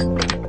out.